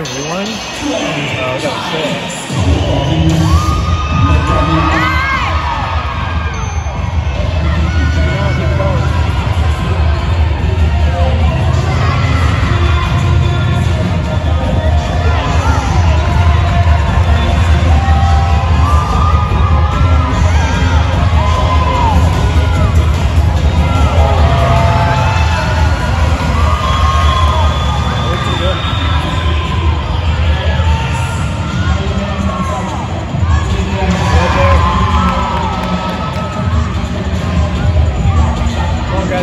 rewind? Oh, uh, I gotta say.